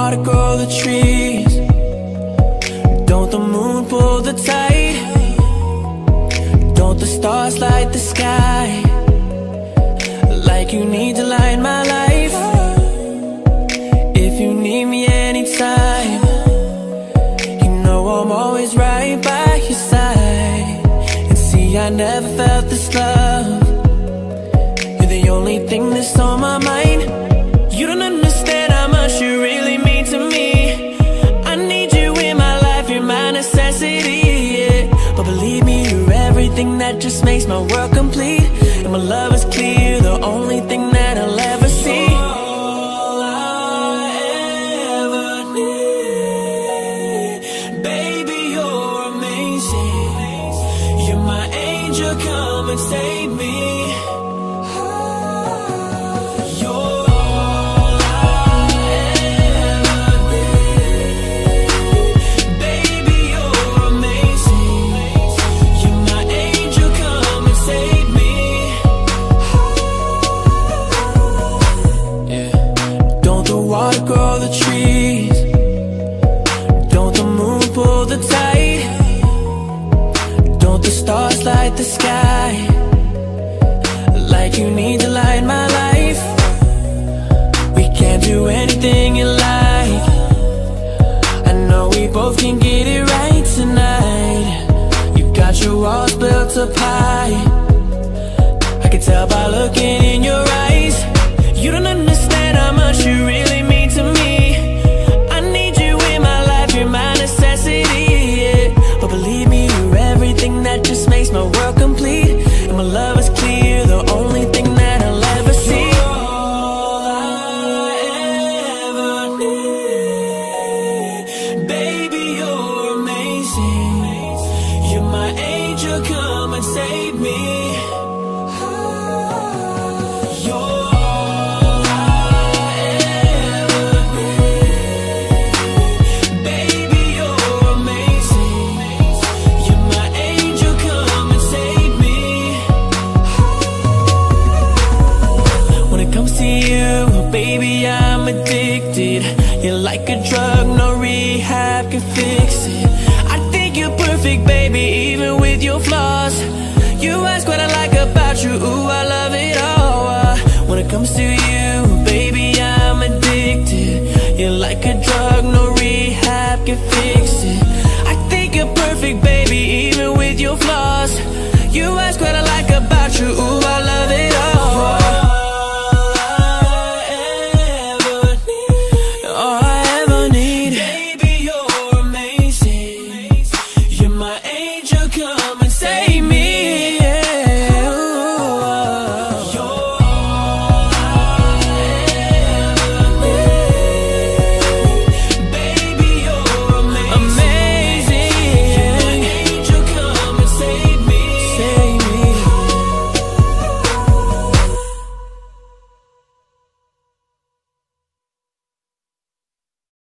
water grow the trees? Don't the moon pull the tide? Don't the stars light the sky? Like you need to light my life If you need me anytime You know I'm always right by your side And see I never felt this love You're the only thing that's on my mind You don't understand you're that just makes my world complete. And my love is clear, the only thing that I'll ever see. All I ever need. Baby, you're amazing. You're my angel, come and save me the trees? Don't the moon pull the tide? Don't the stars light the sky? Like you need to light my life We can't do anything you like I know we both can get it right tonight You got your walls built up high I can tell by looking in your eyes You don't understand how much you really You're my angel, come and save me Baby, you're amazing You're my angel, come and save me. When it comes to you, baby, I'm addicted. You're like a drug, no rehab can fix it perfect, baby, even with your flaws. You ask what I like about you, ooh, I love it all. Uh, When it comes to you, baby, I'm addicted. You're like a drug, no rehab can fix it. I think you're perfect, baby, even with your flaws. You ask what I like about you, ooh